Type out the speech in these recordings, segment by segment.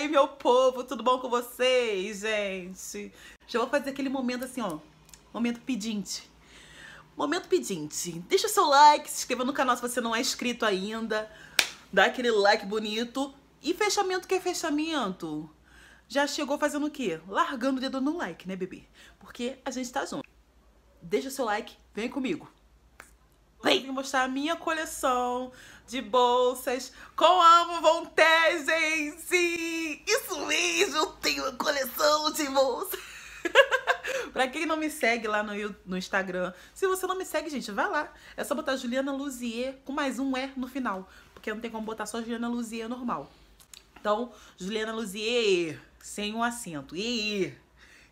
aí, meu povo, tudo bom com vocês, gente? Já vou fazer aquele momento assim, ó. Momento pedinte. Momento pedinte. Deixa seu like, se inscreva no canal se você não é inscrito ainda. Dá aquele like bonito. E fechamento que é fechamento? Já chegou fazendo o quê? Largando o dedo no like, né, bebê? Porque a gente tá junto. Deixa seu like, vem comigo. Vem mostrar a minha coleção de bolsas com Amo Vonté, gente! Isso mesmo, eu tenho uma coleção de bolsas. pra quem não me segue lá no, no Instagram, se você não me segue, gente, vai lá. É só botar Juliana Luzier com mais um E no final. Porque não tem como botar só Juliana Luzier normal. Então, Juliana Luzier, sem um acento. E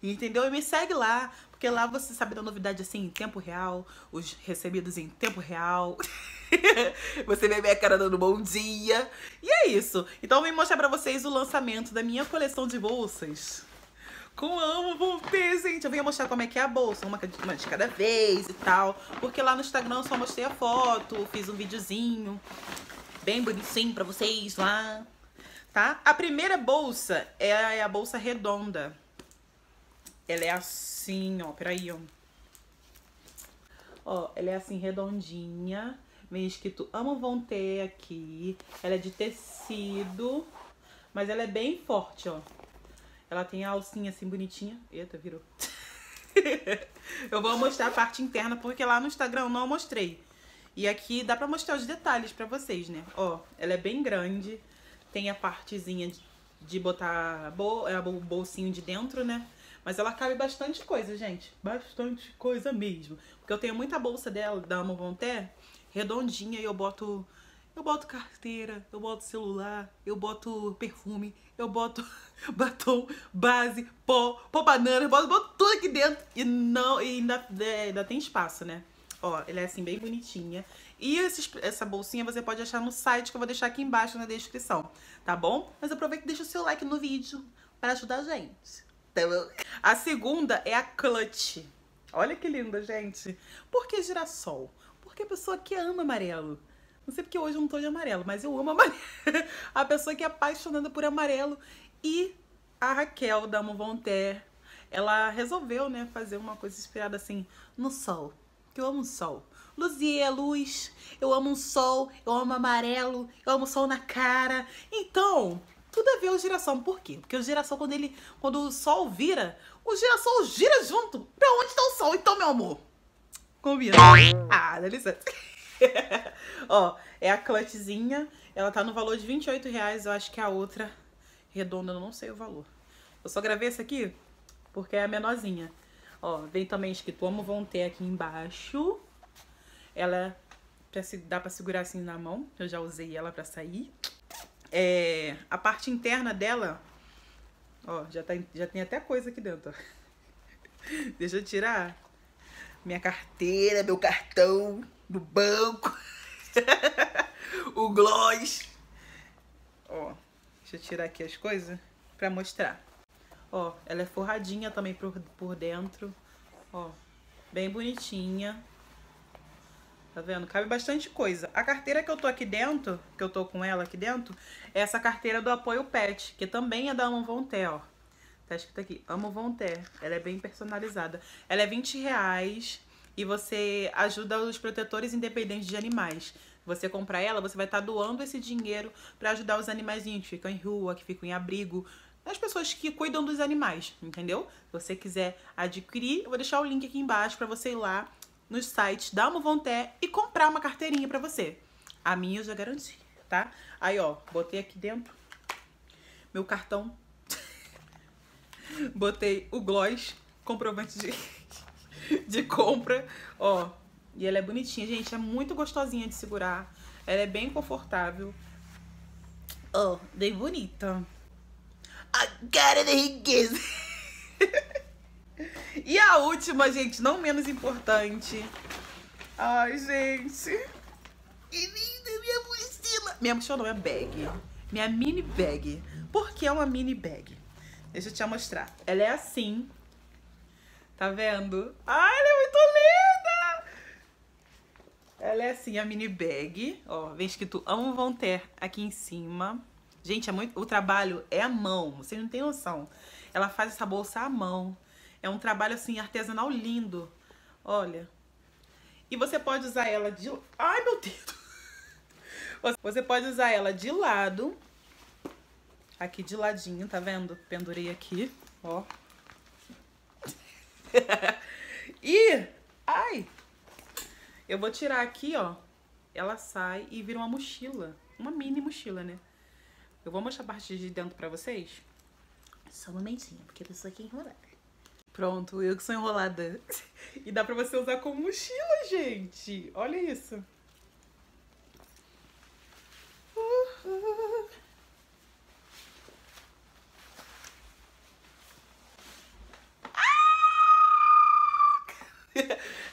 entendeu? E me segue lá, porque lá você sabe da novidade assim em tempo real, os recebidos em tempo real. você vê minha cara dando bom dia. E é isso. Então eu vim mostrar pra vocês o lançamento da minha coleção de bolsas. Com amo, vão ter, gente. Eu vim mostrar como é que é a bolsa, uma, uma de cada vez e tal. Porque lá no Instagram eu só mostrei a foto, fiz um videozinho bem bonitinho pra vocês lá. Tá? A primeira bolsa é a bolsa redonda. Ela é assim, ó. Peraí, ó. Ó, ela é assim, redondinha. Vem escrito Amo Vão Ter aqui. Ela é de tecido. Mas ela é bem forte, ó. Ela tem a alcinha assim bonitinha. Eita, virou. eu vou mostrar a parte interna porque lá no Instagram eu não mostrei. E aqui dá pra mostrar os detalhes pra vocês, né? Ó, ela é bem grande. Tem a partezinha de, de botar bol, é, o bolsinho de dentro, né? Mas ela cabe bastante coisa, gente. Bastante coisa mesmo. Porque eu tenho muita bolsa dela, da Amo Vonté, redondinha, e eu boto... Eu boto carteira, eu boto celular, eu boto perfume, eu boto batom, base, pó, pó banana, eu boto, boto tudo aqui dentro. E não, e ainda, é, ainda tem espaço, né? Ó, ela é assim bem bonitinha. E esses, essa bolsinha você pode achar no site que eu vou deixar aqui embaixo na descrição, tá bom? Mas aproveita e deixa o seu like no vídeo para ajudar a gente. A segunda é a clutch. Olha que linda, gente. Por que girassol? Porque a pessoa que ama amarelo. Não sei porque hoje eu não tô de amarelo, mas eu amo amarelo. A pessoa que é apaixonada por amarelo. E a Raquel da Movonter, ela resolveu, né, fazer uma coisa inspirada assim no sol. Que eu amo o sol. Luzier é luz, eu amo o sol, eu amo amarelo, eu amo sol na cara. Então, tudo a ver o girassol. Por quê? Porque o girassol, quando ele. Quando o sol vira, o girassol gira junto. Pra onde está o sol? Então, meu amor. Combina. Ah, dá licença. Ó, é a clutchzinha. Ela tá no valor de 28 reais. Eu acho que a outra redonda, eu não sei o valor. Eu só gravei essa aqui porque é a menorzinha. Ó, vem também escrito Amo Vão Ter aqui embaixo. Ela dá pra segurar assim na mão. Eu já usei ela pra sair. É, a parte interna dela, ó, já, tá, já tem até coisa aqui dentro, Deixa eu tirar minha carteira, meu cartão do banco, o gloss. Ó, deixa eu tirar aqui as coisas pra mostrar. Ó, ela é forradinha também por, por dentro. Ó, bem bonitinha. Tá vendo? Cabe bastante coisa. A carteira que eu tô aqui dentro, que eu tô com ela aqui dentro, é essa carteira do Apoio Pet, que também é da Amo Vonté, ó. Tá escrito aqui, Amo Vonté. Ela é bem personalizada. Ela é 20 reais e você ajuda os protetores independentes de animais. Você comprar ela, você vai estar tá doando esse dinheiro para ajudar os animaizinhos que ficam em rua, que ficam em abrigo, as pessoas que cuidam dos animais, entendeu? Se você quiser adquirir, eu vou deixar o link aqui embaixo para você ir lá nos sites da Movonté e comprar uma carteirinha pra você. A minha eu já garanti, tá? Aí, ó, botei aqui dentro meu cartão. botei o gloss, comprovante de, de compra, ó. E ela é bonitinha, gente, é muito gostosinha de segurar. Ela é bem confortável. Ó, oh, bem bonita. A cara da riqueza. E a última, gente, não menos importante. Ai, gente. Que linda minha mochila. Minha mochila não, é bag. Minha mini bag. Por que é uma mini bag? Deixa eu te mostrar. Ela é assim. Tá vendo? Ai, ela é muito linda! Ela é assim, a mini bag. Ó, vem escrito Amo Vão Ter aqui em cima. Gente, é muito, o trabalho é à mão, vocês não têm noção. Ela faz essa bolsa à mão. É um trabalho, assim, artesanal lindo. Olha. E você pode usar ela de... Ai, meu Deus! Você pode usar ela de lado. Aqui de ladinho, tá vendo? Pendurei aqui, ó. e... Ai! Eu vou tirar aqui, ó. Ela sai e vira uma mochila. Uma mini mochila, né? Eu vou mostrar a parte de dentro pra vocês. Só um momentinho, porque eu sou aqui enrolada. Pronto, eu que sou enrolada. E dá pra você usar como mochila, gente. Olha isso.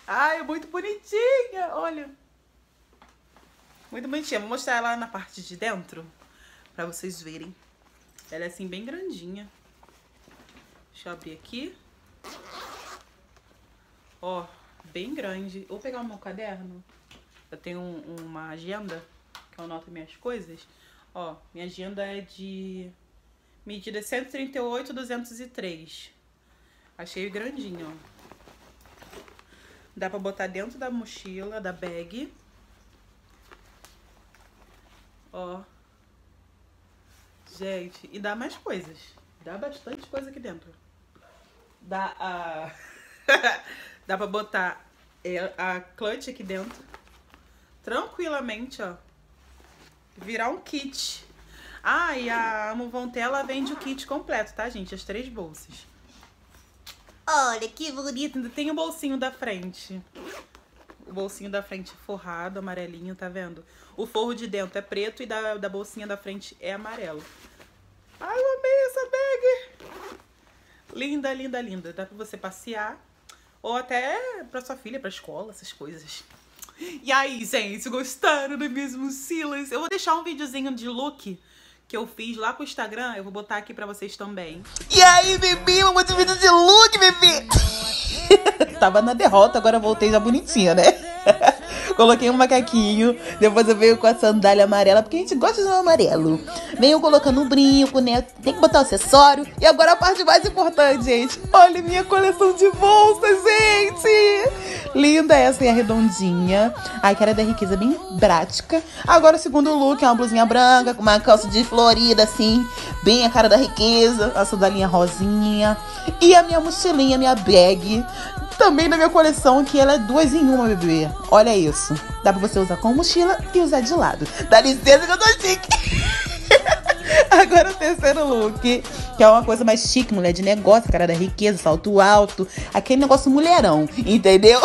Ai, é muito bonitinha, olha. Muito bonitinha. Vou mostrar ela na parte de dentro, pra vocês verem. Ela é assim, bem grandinha. Deixa eu abrir aqui. Ó, bem grande. Vou pegar o meu caderno. Eu tenho um, uma agenda, que eu anoto minhas coisas. Ó, minha agenda é de medida 138, 203. Achei grandinho, ó. Dá pra botar dentro da mochila, da bag. Ó. Gente, e dá mais coisas. Dá bastante coisa aqui dentro. Dá a... dá pra botar a clutch aqui dentro. Tranquilamente, ó. Virar um kit. Ah, e a Amo ela vende o kit completo, tá, gente? As três bolsas. Olha que bonito, ainda tem o bolsinho da frente. O bolsinho da frente forrado, amarelinho, tá vendo? O forro de dentro é preto e da, da bolsinha da frente é amarelo. Ai, eu amei essa bag! Linda, linda, linda. Dá pra você passear. Ou até pra sua filha, pra escola, essas coisas. E aí, gente, gostaram do mesmo Silas? Eu vou deixar um videozinho de look que eu fiz lá com o Instagram, eu vou botar aqui pra vocês também. E aí, bebê, de vídeo de look, bebê! Tava na derrota, agora voltei já bonitinha, né? Coloquei um macaquinho, depois eu veio com a sandália amarela, porque a gente gosta de um amarelo. Venho colocando um brinco, né? Tem que botar o acessório. E agora a parte mais importante, gente. Olha minha coleção de bolsas, gente! Linda essa e a redondinha. Ai, que era da riqueza, bem prática. Agora o segundo look é uma blusinha branca, com uma calça de florida, assim, bem a cara da riqueza. A sandalinha rosinha. E a minha mochilinha, minha bag também na minha coleção, que ela é duas em uma, bebê. Olha isso. Dá pra você usar com mochila e usar de lado. Dá licença que eu tô chique. Agora o terceiro look, que é uma coisa mais chique, mulher de negócio, cara da riqueza, salto alto, aquele negócio mulherão, entendeu?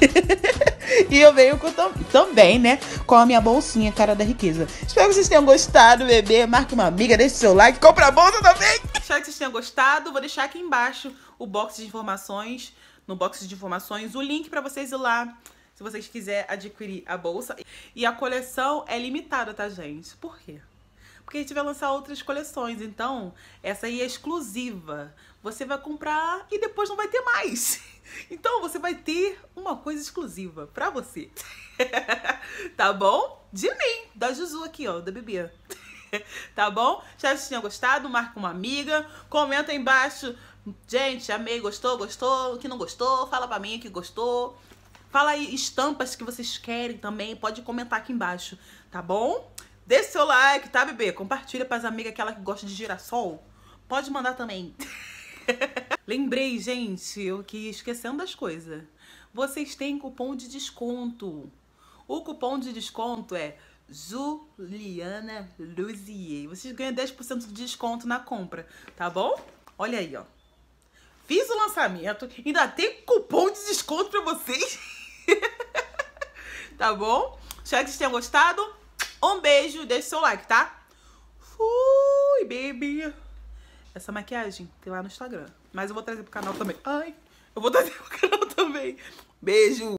e eu venho com, também, né, com a minha bolsinha, cara da riqueza. Espero que vocês tenham gostado, bebê. Marque uma amiga, deixe seu like, compra a bolsa também. Espero que vocês tenham gostado. Vou deixar aqui embaixo o box de informações no box de informações o link para vocês ir lá se vocês quiserem adquirir a bolsa. E a coleção é limitada, tá, gente? Por quê? Porque a gente vai lançar outras coleções, então essa aí é exclusiva. Você vai comprar e depois não vai ter mais. Então você vai ter uma coisa exclusiva pra você. tá bom? De mim, da Juju aqui, ó, da bebê. tá bom? Se vocês tenham gostado, marca uma amiga, comenta aí embaixo Gente, amei, gostou, gostou, que não gostou, fala pra mim que gostou. Fala aí estampas que vocês querem também, pode comentar aqui embaixo, tá bom? Deixe seu like, tá, bebê? Compartilha pras amigas, aquela que gosta de girassol. Pode mandar também. Lembrei, gente, eu que esquecendo das coisas. Vocês têm cupom de desconto. O cupom de desconto é Juliana Luzier. Vocês ganham 10% de desconto na compra, tá bom? Olha aí, ó. Fiz o lançamento, ainda tem cupom de desconto pra vocês. tá bom? Espero que vocês tenham gostado. Um beijo, deixe seu like, tá? Fui, baby. Essa maquiagem tem lá no Instagram. Mas eu vou trazer pro canal também. Ai, eu vou trazer pro canal também. Beijo.